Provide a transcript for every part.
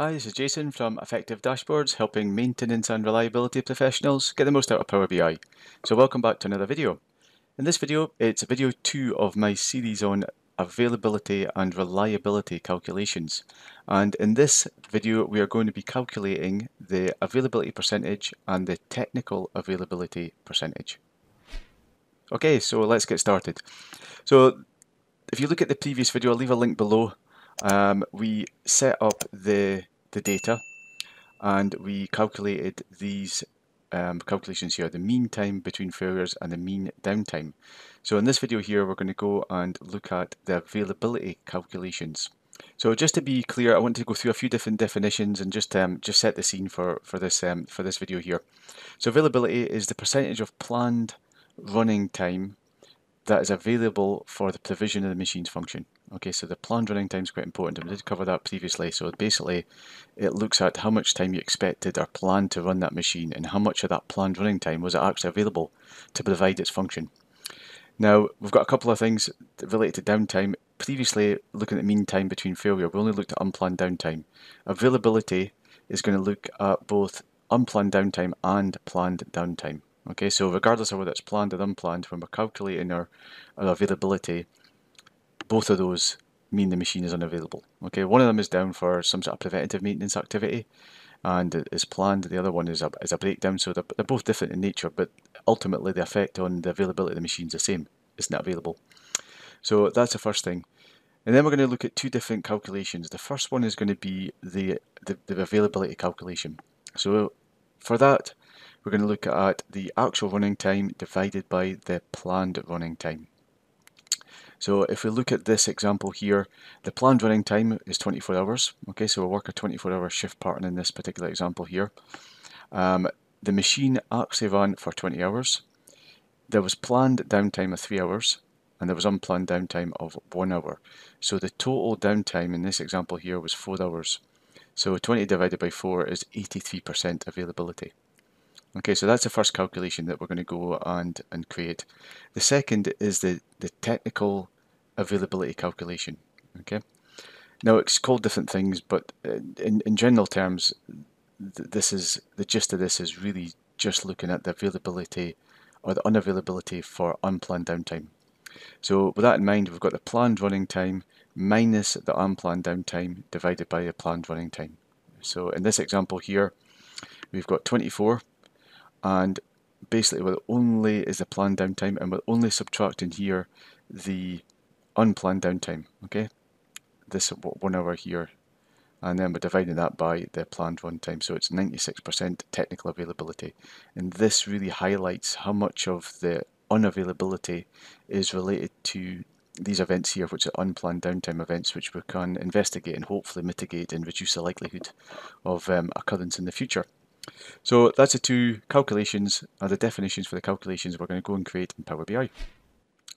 Hi, this is Jason from Effective Dashboards, helping maintenance and reliability professionals get the most out of Power BI. So welcome back to another video. In this video, it's video two of my series on availability and reliability calculations. And in this video, we are going to be calculating the availability percentage and the technical availability percentage. Okay, so let's get started. So if you look at the previous video, I'll leave a link below um, we set up the, the data and we calculated these um, calculations here, the mean time between failures and the mean downtime. So in this video here, we're going to go and look at the availability calculations. So just to be clear, I want to go through a few different definitions and just um, just set the scene for for this um, for this video here. So availability is the percentage of planned running time that is available for the provision of the machine's function. Okay, so the planned running time is quite important, and we did cover that previously. So basically, it looks at how much time you expected or planned to run that machine, and how much of that planned running time was actually available to provide its function. Now, we've got a couple of things related to downtime. Previously, looking at mean time between failure, we only looked at unplanned downtime. Availability is going to look at both unplanned downtime and planned downtime. Okay, so regardless of whether it's planned or unplanned, when we're calculating our, our availability, both of those mean the machine is unavailable. Okay, one of them is down for some sort of preventative maintenance activity and is planned. The other one is a, is a breakdown, so they're, they're both different in nature, but ultimately the effect on the availability of the machine is the same. It's not available. So that's the first thing. And then we're going to look at two different calculations. The first one is going to be the, the, the availability calculation. So for that, we're going to look at the actual running time divided by the planned running time. So if we look at this example here, the planned running time is 24 hours. Okay, so we'll work a 24 hour shift pattern in this particular example here. Um, the machine actually ran for 20 hours. There was planned downtime of 3 hours and there was unplanned downtime of 1 hour. So the total downtime in this example here was 4 hours. So 20 divided by 4 is 83% availability. Okay, so that's the first calculation that we're going to go and, and create. The second is the, the technical availability calculation. Okay, now it's called different things, but uh, in, in general terms, th this is the gist of this is really just looking at the availability or the unavailability for unplanned downtime. So with that in mind, we've got the planned running time minus the unplanned downtime divided by the planned running time. So in this example here, we've got 24 and basically we're only is the planned downtime and we're only subtracting here the unplanned downtime okay this one hour here and then we're dividing that by the planned runtime so it's 96% technical availability and this really highlights how much of the unavailability is related to these events here which are unplanned downtime events which we can investigate and hopefully mitigate and reduce the likelihood of um, occurrence in the future. So that's the two calculations, or the definitions for the calculations we're going to go and create in Power BI.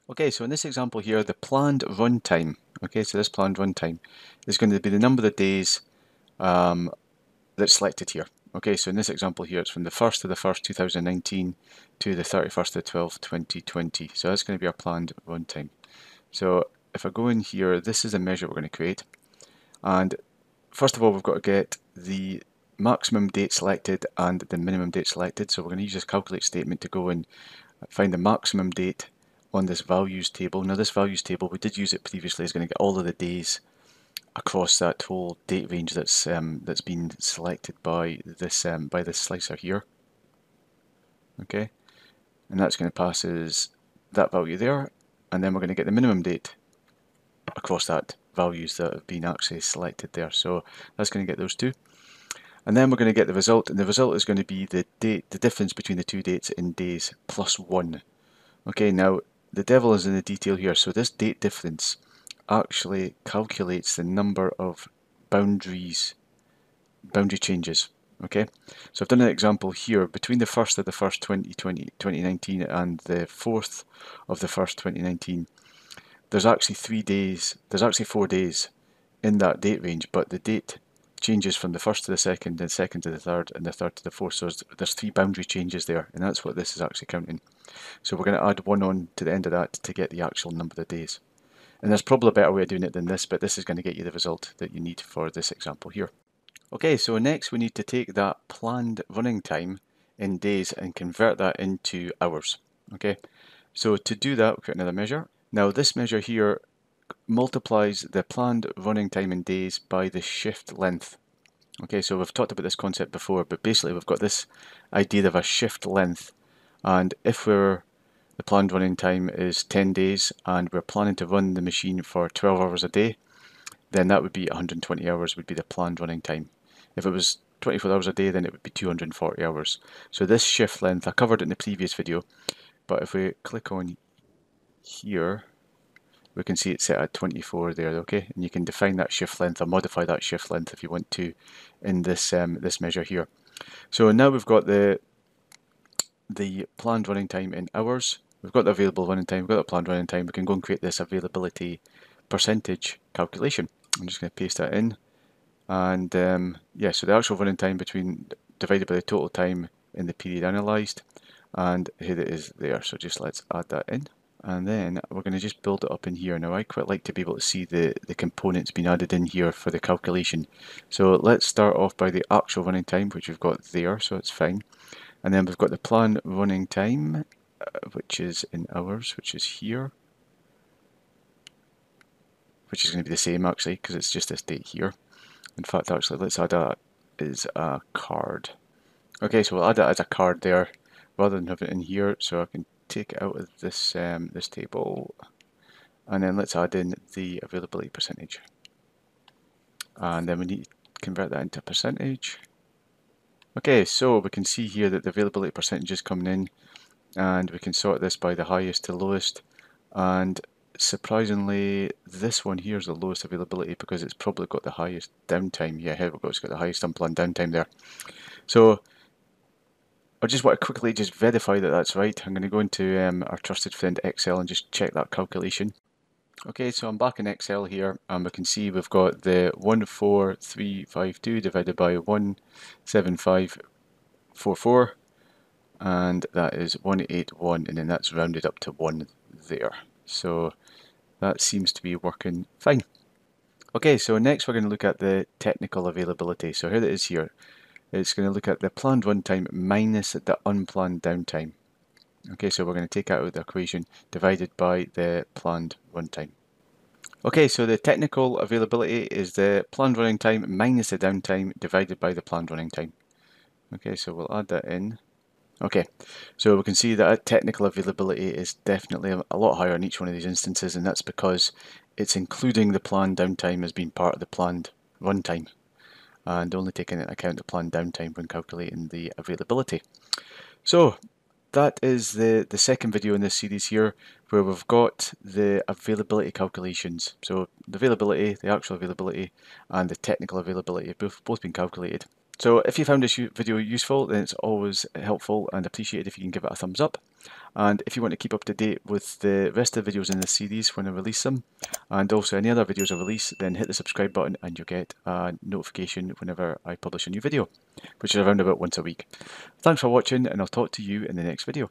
Okay, so in this example here, the planned runtime, okay, so this planned runtime is going to be the number of days um, that's selected here. Okay, so in this example here, it's from the 1st of the 1st, 2019 to the 31st of the 12th, 2020. So that's going to be our planned runtime. So if I go in here, this is the measure we're going to create. And first of all, we've got to get the maximum date selected and the minimum date selected. So we're going to use this calculate statement to go and find the maximum date on this values table. Now this values table, we did use it previously, is going to get all of the days across that whole date range that's um, that's been selected by this um, by this slicer here. Okay, and that's going to pass as that value there, and then we're going to get the minimum date across that values that have been actually selected there. So that's going to get those two. And then we're going to get the result, and the result is going to be the date, the difference between the two dates in days plus one. Okay, now the devil is in the detail here. So this date difference actually calculates the number of boundaries, boundary changes. Okay, so I've done an example here between the 1st of the 1st 2020, 2019 and the 4th of the 1st 2019. There's actually three days, there's actually four days in that date range, but the date changes from the first to the second, and second to the third, and the third to the fourth. So there's three boundary changes there, and that's what this is actually counting. So we're going to add one on to the end of that to get the actual number of days. And there's probably a better way of doing it than this, but this is going to get you the result that you need for this example here. Okay, so next we need to take that planned running time in days and convert that into hours. Okay, so to do that, we create another measure. Now this measure here multiplies the planned running time in days by the shift length. Okay, so we've talked about this concept before, but basically we've got this idea of a shift length. And if we're the planned running time is 10 days and we're planning to run the machine for 12 hours a day, then that would be 120 hours would be the planned running time. If it was 24 hours a day, then it would be 240 hours. So this shift length, I covered it in the previous video, but if we click on here, we can see it's set at 24 there, okay? And you can define that shift length or modify that shift length if you want to in this um, this measure here. So now we've got the the planned running time in hours. We've got the available running time, we've got the planned running time. We can go and create this availability percentage calculation. I'm just going to paste that in. And um, yeah, so the actual running time between divided by the total time in the period analysed and here it is there. So just let's add that in and then we're going to just build it up in here. Now I quite like to be able to see the, the components being added in here for the calculation. So let's start off by the actual running time which we've got there so it's fine. And then we've got the plan running time uh, which is in hours which is here. Which is going to be the same actually because it's just this date here. In fact actually let's add that as a card. Okay so we'll add that as a card there rather than have it in here so I can take out of this um, this table and then let's add in the availability percentage. And then we need to convert that into percentage. Okay so we can see here that the availability percentage is coming in and we can sort this by the highest to lowest. And surprisingly this one here is the lowest availability because it's probably got the highest downtime. Yeah here we go it's got the highest unplanned downtime there. So I just want to quickly just verify that that's right. I'm going to go into um, our trusted friend Excel and just check that calculation. Okay, so I'm back in Excel here and we can see we've got the 14352 divided by 17544 and that is 181 and then that's rounded up to 1 there. So that seems to be working fine. Okay, so next we're going to look at the technical availability. So here it is here it's going to look at the planned runtime minus the unplanned downtime. Okay, so we're going to take out of the equation divided by the planned runtime. Okay, so the technical availability is the planned running time minus the downtime divided by the planned running time. Okay, so we'll add that in. Okay, so we can see that technical availability is definitely a lot higher in each one of these instances, and that's because it's including the planned downtime as being part of the planned runtime and only taking into account the planned downtime when calculating the availability. So that is the, the second video in this series here where we've got the availability calculations. So the availability, the actual availability and the technical availability have both, both been calculated. So if you found this video useful then it's always helpful and appreciated if you can give it a thumbs up. And if you want to keep up to date with the rest of the videos in this series when I release them, and also any other videos I release, then hit the subscribe button and you'll get a notification whenever I publish a new video, which is around about once a week. Thanks for watching and I'll talk to you in the next video.